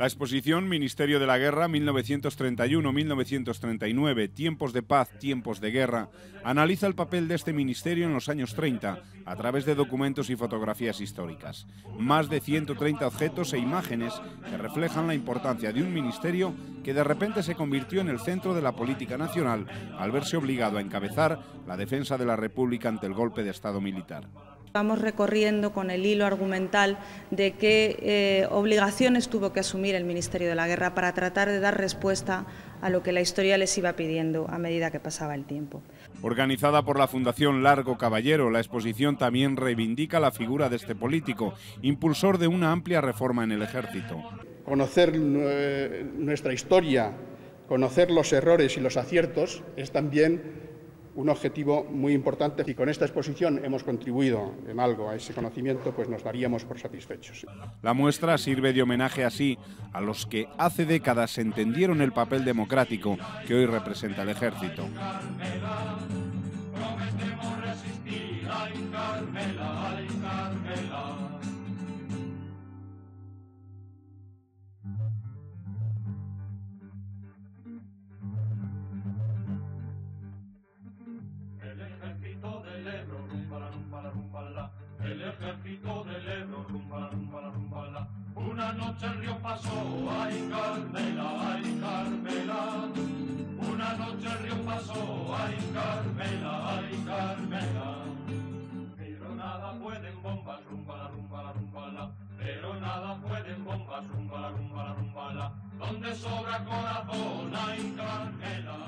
La exposición Ministerio de la Guerra 1931-1939, Tiempos de Paz, Tiempos de Guerra, analiza el papel de este ministerio en los años 30 a través de documentos y fotografías históricas. Más de 130 objetos e imágenes que reflejan la importancia de un ministerio que de repente se convirtió en el centro de la política nacional al verse obligado a encabezar la defensa de la República ante el golpe de Estado militar. Vamos recorriendo con el hilo argumental de qué eh, obligaciones tuvo que asumir el Ministerio de la Guerra para tratar de dar respuesta a lo que la historia les iba pidiendo a medida que pasaba el tiempo. Organizada por la Fundación Largo Caballero, la exposición también reivindica la figura de este político, impulsor de una amplia reforma en el ejército. Conocer eh, nuestra historia, conocer los errores y los aciertos es también un objetivo muy importante. Si con esta exposición hemos contribuido en algo a ese conocimiento, pues nos daríamos por satisfechos. La muestra sirve de homenaje así a los que hace décadas entendieron el papel democrático que hoy representa el ejército. El ejército del Ebro, rumba, rumba, rumba, Una noche el río pasó, ay Carmela, ay Carmela. Una noche el río pasó, ay Carmela, ay Carmela. Pero nada pueden bombas, rumba, rumba, rumba, Pero nada pueden bombas, rumba, rumba, rumba, Donde sobra corazón, ay Carmela.